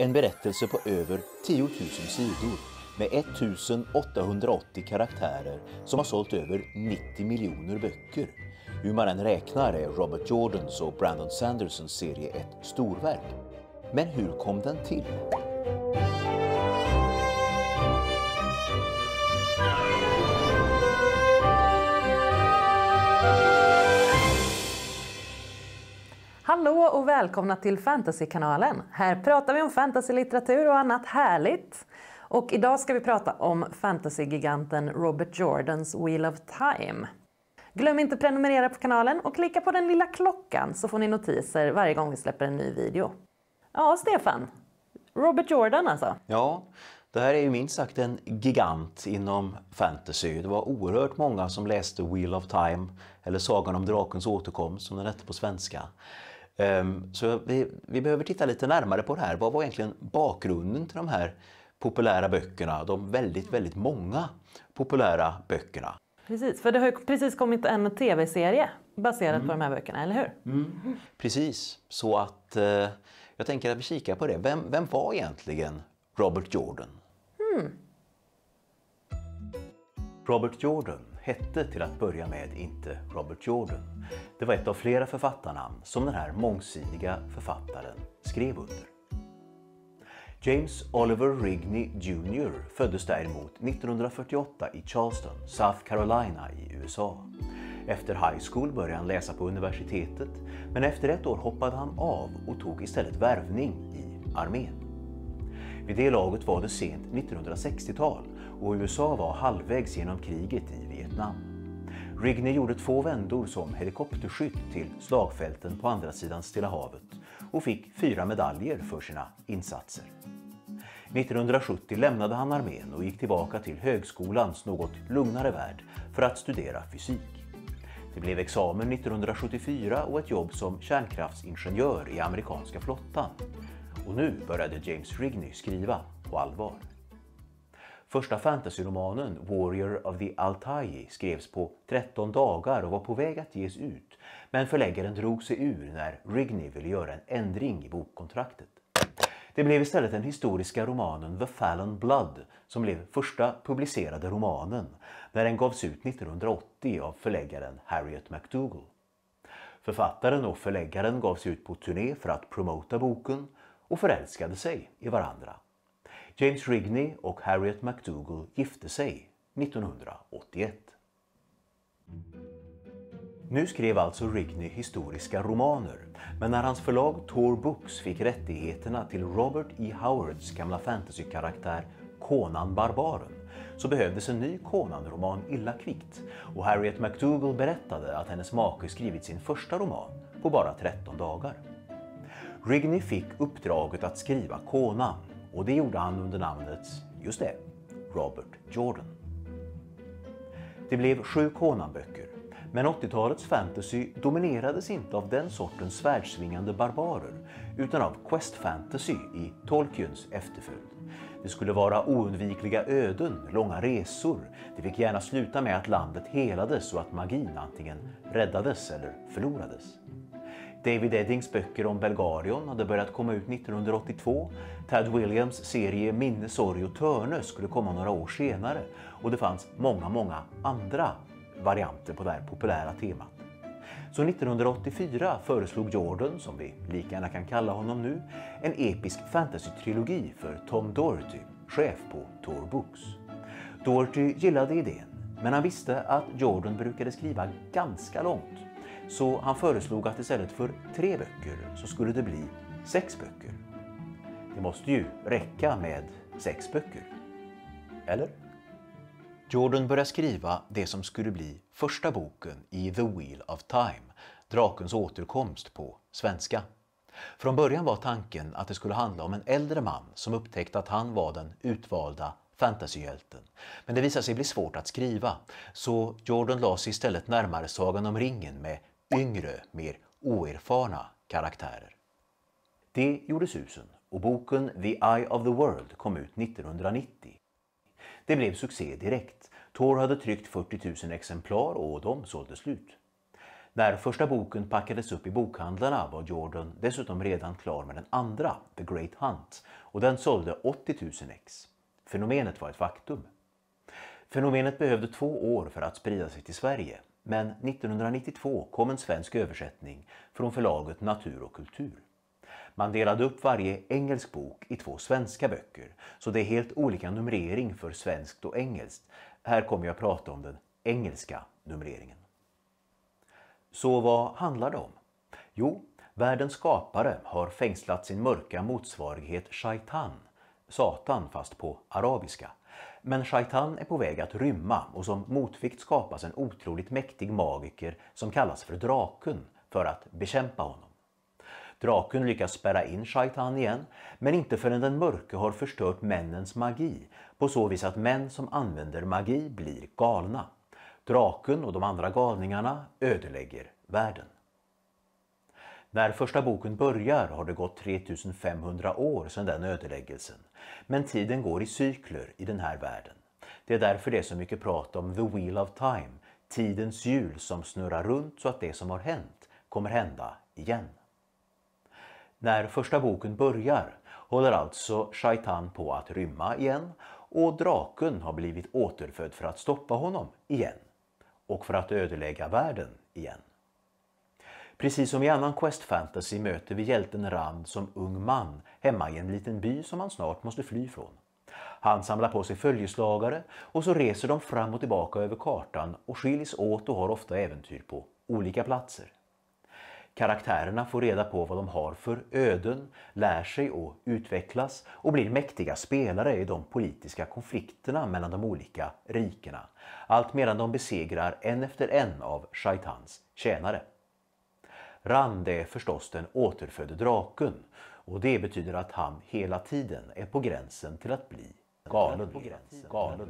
En berättelse på över 10 000 sidor med 1880 karaktärer som har sålt över 90 miljoner böcker. Hur man än räknar är Robert Jordans och Brandon Sandersons serie ett storverk. Men hur kom den till? Hallå och välkomna till Fantasykanalen. Här pratar vi om fantasylitteratur och annat härligt. Och idag ska vi prata om fantasygiganten Robert Jordans Wheel of Time. Glöm inte att prenumerera på kanalen och klicka på den lilla klockan så får ni notiser varje gång vi släpper en ny video. Ja, Stefan. Robert Jordan alltså. Ja, det här är ju minst sagt en gigant inom fantasy. Det var oerhört många som läste Wheel of Time eller Sagan om drakens återkomst som den hette på svenska. Ehm, så vi, vi behöver titta lite närmare på det här. Vad var egentligen bakgrunden till de här populära böckerna? De väldigt, väldigt många populära böckerna. Precis, för det har ju precis kommit en tv-serie baserad på de här böckerna, eller hur? Precis, så att eh, jag tänker att vi kikar på det. Vem, vem var egentligen Robert Jordan? Robert Jordan hette till att börja med inte Robert Jordan. Det var ett av flera författarnamn som den här mångsidiga författaren skrev under. James Oliver Rigney Jr föddes däremot 1948 i Charleston, South Carolina i USA. Efter high school började han läsa på universitetet men efter ett år hoppade han av och tog istället värvning i armén. Vid det laget var det sent 1960-tal och USA var halvvägs genom kriget i Vietnam. Rigney gjorde två vändor som helikopterskytt till slagfälten på andra sidan Stilla havet och fick fyra medaljer för sina insatser. 1970 lämnade han armén och gick tillbaka till högskolans något lugnare värld för att studera fysik. Det blev examen 1974 och ett jobb som kärnkraftsingenjör i amerikanska flottan. Och nu började James Rigney skriva på allvar. Första fantasyromanen Warrior of the Altai skrevs på 13 dagar och var på väg att ges ut. Men förläggaren drog sig ur när Rigney ville göra en ändring i bokkontraktet. Det blev istället den historiska romanen The Fallon Blood som blev första publicerade romanen när den gavs ut 1980 av förläggaren Harriet McDougall. Författaren och förläggaren gav sig ut på turné för att promota boken och förälskade sig i varandra. James Rigney och Harriet McDougall gifte sig 1981. Nu skrev alltså Rigney historiska romaner, men när hans förlag Tor Books fick rättigheterna till Robert E. Howards gamla fantasykaraktär Konan Barbaren så behövdes en ny Conan-roman illa kvickt och Harriet McDougall berättade att hennes make skrivit sin första roman på bara 13 dagar. Rigney fick uppdraget att skriva Conan och det gjorde han under namnet, just det, Robert Jordan. Det blev sju Conan-böcker men 80-talets fantasy dominerades inte av den sortens svärdsvingande barbarer utan av quest fantasy i Tolkiens efterföljd. Det skulle vara oundvikliga öden, långa resor. Det fick gärna sluta med att landet helades och att magin antingen räddades eller förlorades. David Eddings böcker om Belgarion hade börjat komma ut 1982. Tad Williams serie Minne, sorg och törne skulle komma några år senare och det fanns många, många andra varianter på det här populära temat. Så 1984 föreslog Jordan, som vi lika gärna kan kalla honom nu, en episk fantasy-trilogi för Tom Doherty, chef på Tor Books. Doherty gillade idén, men han visste att Jordan brukade skriva ganska långt. Så han föreslog att istället för tre böcker så skulle det bli sex böcker. Det måste ju räcka med sex böcker. Eller? Jordan började skriva det som skulle bli första boken i The Wheel of Time, Drakens återkomst på svenska. Från början var tanken att det skulle handla om en äldre man som upptäckte att han var den utvalda fantasyhjälten. Men det visade sig bli svårt att skriva, så Jordan lade sig istället närmare Sagan om ringen med yngre, mer oerfarna karaktärer. Det gjorde susen och boken The Eye of the World kom ut 1990. Det blev succé direkt. Tor hade tryckt 40 000 exemplar och de sålde slut. När första boken packades upp i bokhandlarna var Jordan dessutom redan klar med den andra, The Great Hunt, och den sålde 80 000 ex. Fenomenet var ett faktum. Fenomenet behövde två år för att sprida sig till Sverige, men 1992 kom en svensk översättning från förlaget Natur och kultur. Man delade upp varje engelsk bok i två svenska böcker, så det är helt olika numrering för svenskt och engelskt. Här kommer jag att prata om den engelska numreringen. Så vad handlar det om? Jo, världens skapare har fängslat sin mörka motsvarighet Shaitan, Satan fast på arabiska. Men Shaitan är på väg att rymma och som motvikt skapas en otroligt mäktig magiker som kallas för Draken för att bekämpa honom. Draken lyckas spärra in Shaitan igen, men inte förrän den mörke har förstört männens magi, på så vis att män som använder magi blir galna. Draken och de andra galningarna ödelägger världen. När första boken börjar har det gått 3500 år sedan den ödeläggelsen. Men tiden går i cykler i den här världen. Det är därför det är så mycket prat om the wheel of time, tidens hjul som snurrar runt så att det som har hänt kommer hända igen. När första boken börjar håller alltså Shaitan på att rymma igen och draken har blivit återfödd för att stoppa honom igen och för att ödelägga världen igen. Precis som i annan Quest Fantasy möter vi hjälten Rand som ung man hemma i en liten by som han snart måste fly från. Han samlar på sig följeslagare och så reser de fram och tillbaka över kartan och skiljs åt och har ofta äventyr på olika platser. Karaktärerna får reda på vad de har för öden, lär sig och utvecklas och blir mäktiga spelare i de politiska konflikterna mellan de olika rikena. Allt medan de besegrar en efter en av Shaitans tjänare. Rand är förstås den återfödde draken och det betyder att han hela tiden är på gränsen till att bli galen. På gränsen, galen.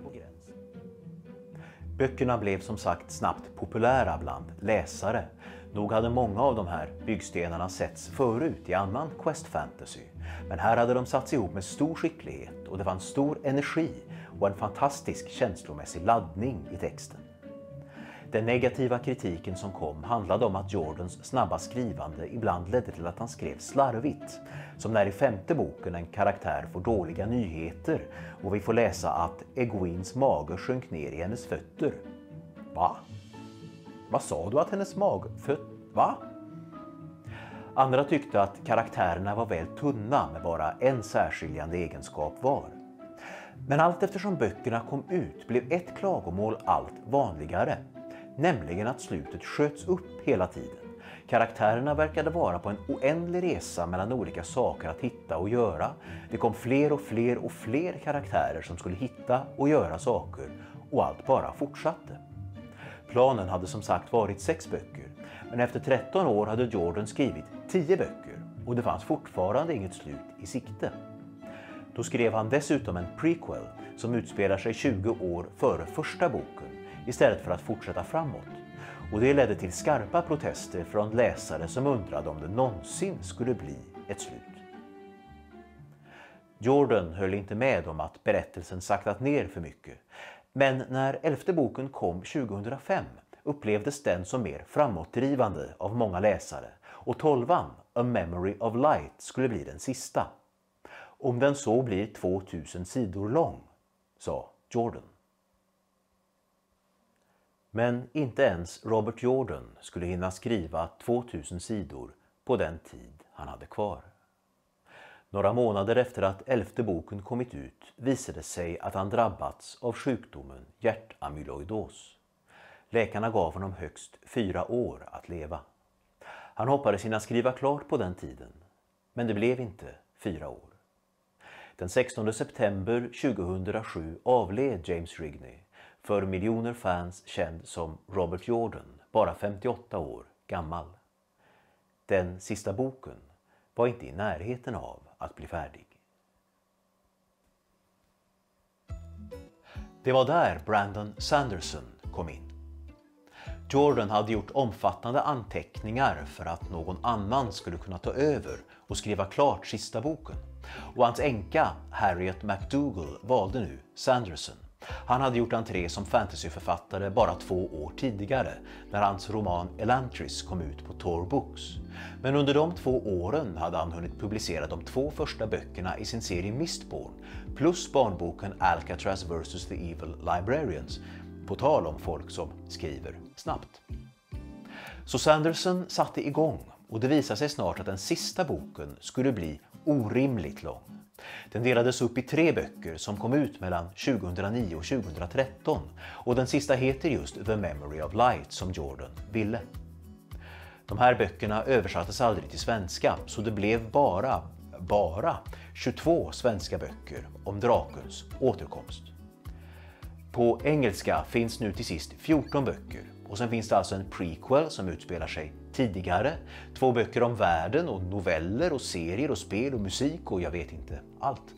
Böckerna blev som sagt snabbt populära bland läsare Nog hade många av de här byggstenarna setts förut i annan Quest Fantasy. Men här hade de satts ihop med stor skicklighet och det fanns stor energi och en fantastisk känslomässig laddning i texten. Den negativa kritiken som kom handlade om att Jordans snabba skrivande ibland ledde till att han skrev slarvigt. Som när i femte boken en karaktär får dåliga nyheter och vi får läsa att Egwins mage sjönk ner i hennes fötter. Va? Vad sa du att hennes magfött... Va? Andra tyckte att karaktärerna var väl tunna med bara en särskiljande egenskap var. Men allt eftersom böckerna kom ut blev ett klagomål allt vanligare. Nämligen att slutet sköts upp hela tiden. Karaktärerna verkade vara på en oändlig resa mellan olika saker att hitta och göra. Det kom fler och fler och fler karaktärer som skulle hitta och göra saker och allt bara fortsatte. Planen hade som sagt varit sex böcker, men efter 13 år hade Jordan skrivit 10 böcker och det fanns fortfarande inget slut i sikte. Då skrev han dessutom en prequel som utspelar sig 20 år före första boken istället för att fortsätta framåt. Och det ledde till skarpa protester från läsare som undrade om det någonsin skulle bli ett slut. Jordan höll inte med om att berättelsen saktat ner för mycket, men när elfte boken kom 2005 upplevdes den som mer framåtdrivande av många läsare och tolvan, A Memory of Light, skulle bli den sista. Om den så blir 2000 sidor lång, sa Jordan. Men inte ens Robert Jordan skulle hinna skriva 2000 sidor på den tid han hade kvar. Några månader efter att elfte boken kommit ut visade det sig att han drabbats av sjukdomen hjärtamyloidos. Läkarna gav honom högst fyra år att leva. Han hoppades hinna skriva klart på den tiden, men det blev inte fyra år. Den 16 september 2007 avled James Rigney, för miljoner fans känd som Robert Jordan, bara 58 år gammal. Den sista boken var inte i närheten av att bli färdig. Det var där Brandon Sanderson kom in. Jordan hade gjort omfattande anteckningar för att någon annan skulle kunna ta över och skriva klart sista boken. Och hans änka Harriet McDougall valde nu Sanderson han hade gjort entré som fantasyförfattare bara två år tidigare när hans roman Elantris kom ut på Tor Books. Men under de två åren hade han hunnit publicera de två första böckerna i sin serie Mistborn plus barnboken Alcatraz vs. the Evil Librarians, på tal om folk som skriver snabbt. Så Sanderson satte igång och det visade sig snart att den sista boken skulle bli orimligt lång. Den delades upp i tre böcker som kom ut mellan 2009 och 2013 och den sista heter just The Memory of Light som Jordan ville. De här böckerna översattes aldrig till svenska så det blev bara, bara 22 svenska böcker om drakens återkomst. På engelska finns nu till sist 14 böcker och sen finns det alltså en prequel som utspelar sig tidigare, två böcker om världen och noveller och serier och spel och musik och jag vet inte allt.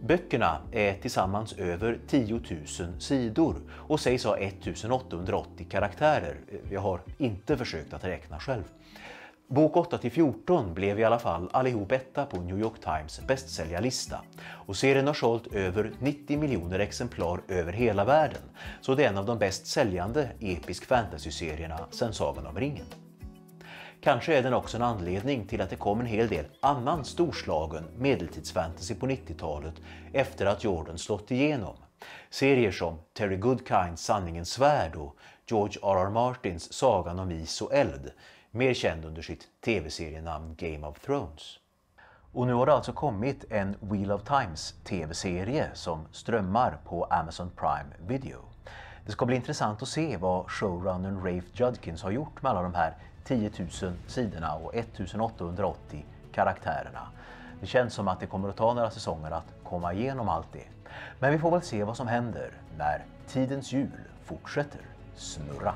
Böckerna är tillsammans över 10 000 sidor och sägs ha 1880 karaktärer. Jag har inte försökt att räkna själv. Bok 8 14 blev i alla fall allihop etta på New York Times bästsäljarlista och serien har sålt över 90 miljoner exemplar över hela världen, så det är en av de bäst säljande episk fantasy-serierna sedan Sagan om ringen. Kanske är den också en anledning till att det kom en hel del annan storslagen medeltidsfantasy på 90-talet efter att Jordan slått igenom. Serier som Terry Goodkinds Sanningens svärd och George R.R. Martins Sagan om is och eld mer känd under sitt tv-serienamn Game of Thrones. Och nu har det alltså kommit en Wheel of Times tv-serie som strömmar på Amazon Prime Video. Det ska bli intressant att se vad showrunnern Rafe Judkins har gjort med alla de här 10 000 sidorna och 1880 karaktärerna. Det känns som att det kommer att ta några säsonger att komma igenom allt det. Men vi får väl se vad som händer när tidens hjul fortsätter snurra.